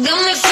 Got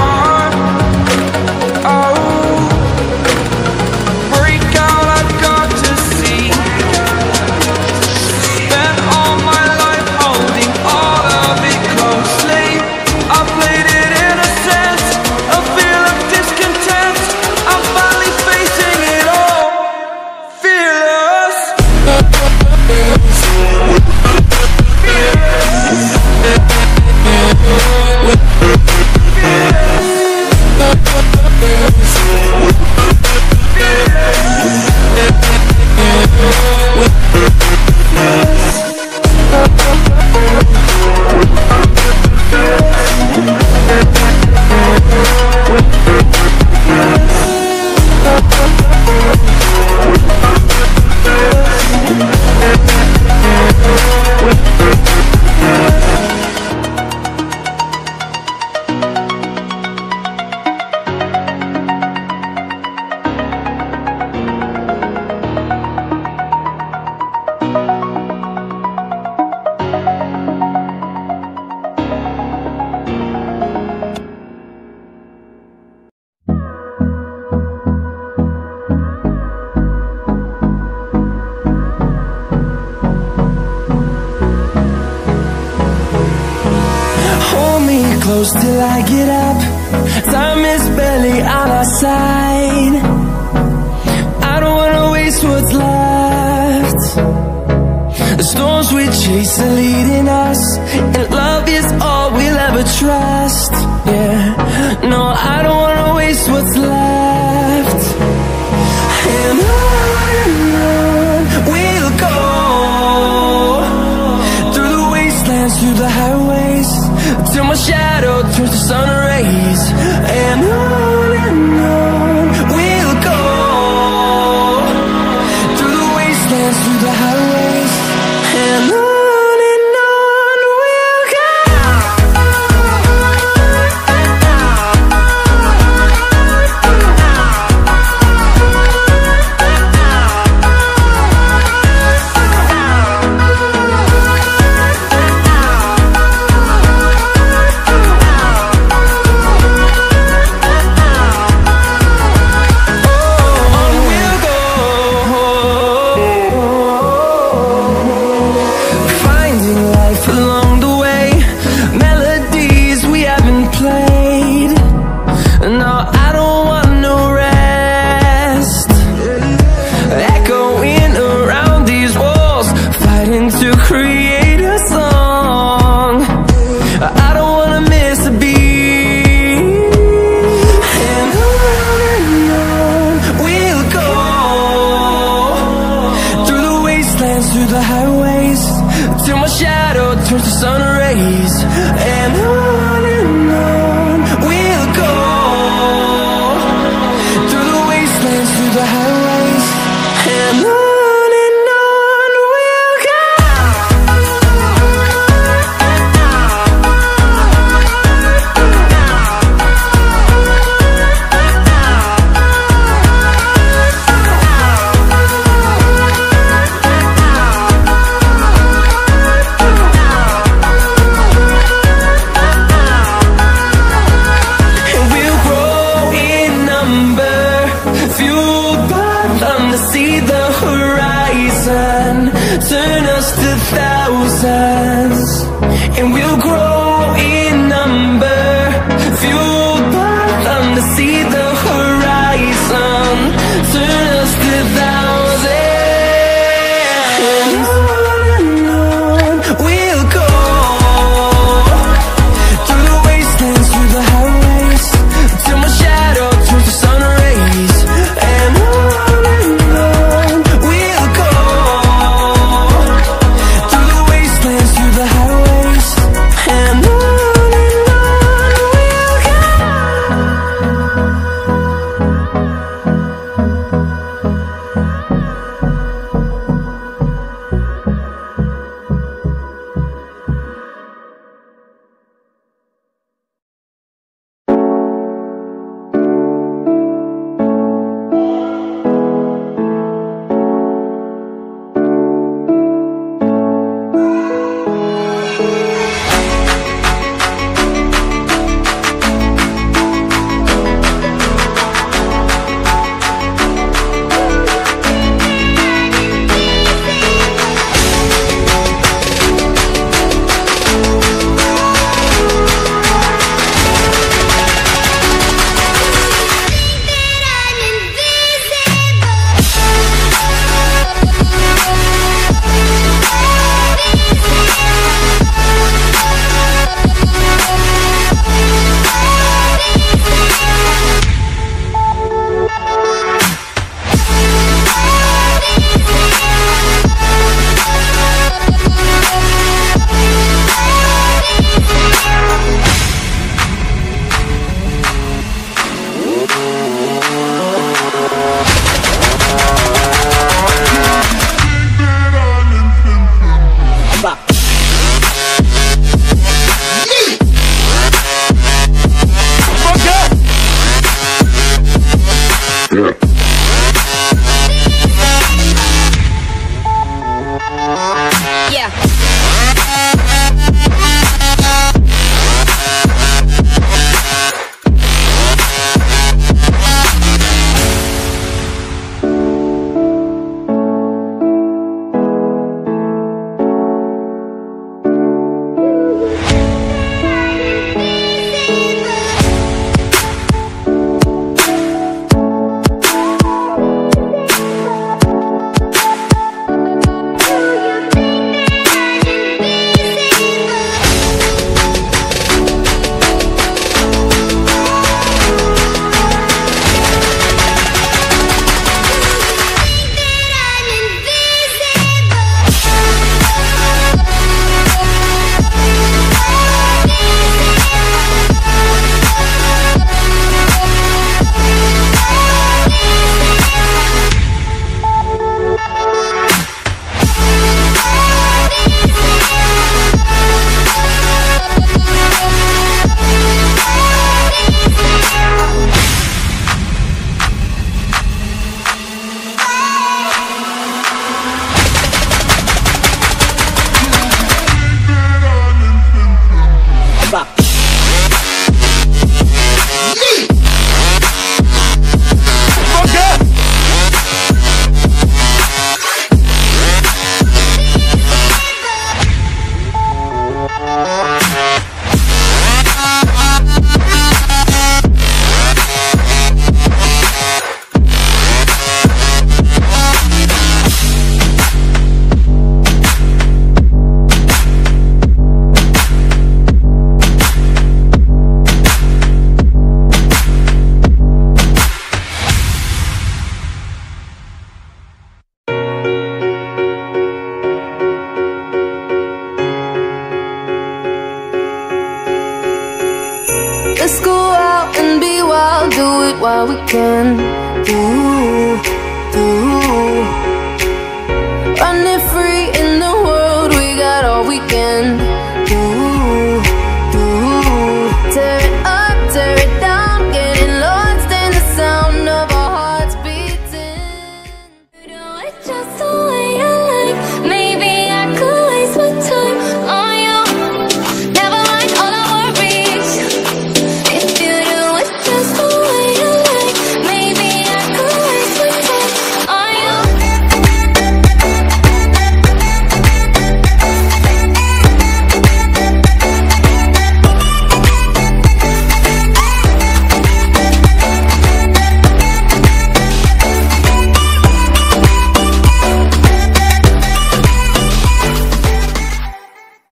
chase a lead. we'll grow Let's go out and be wild, do it while we can. Ooh, ooh.